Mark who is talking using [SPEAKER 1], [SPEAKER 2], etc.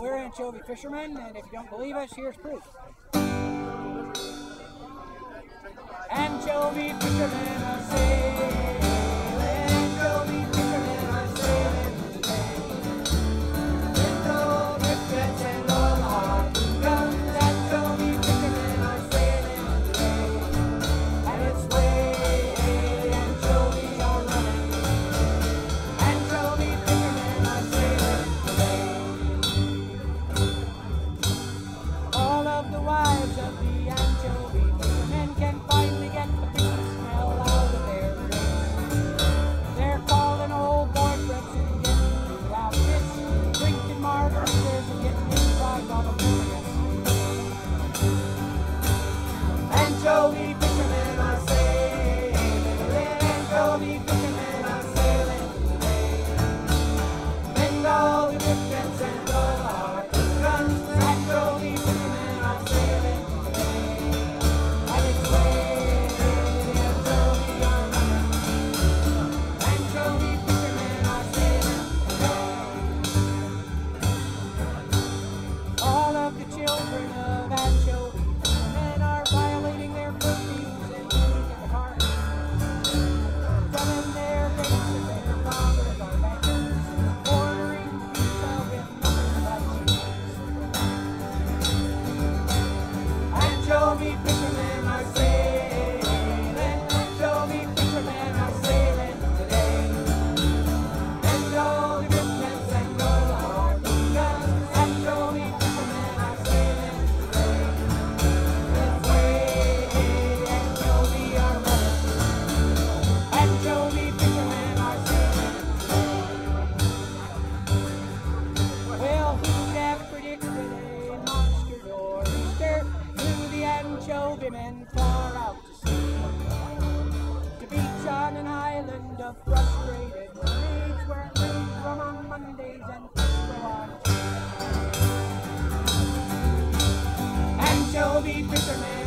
[SPEAKER 1] we're anchovy fishermen, and if you don't believe us, here's proof. Anchovy fishermen. Exactamente. women far out to sea. To beach on an island of frustrated rage where it rains from on Mondays and fish go on Anchovy fishermen.